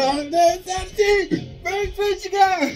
Long day, Saturday, breakfast, you got.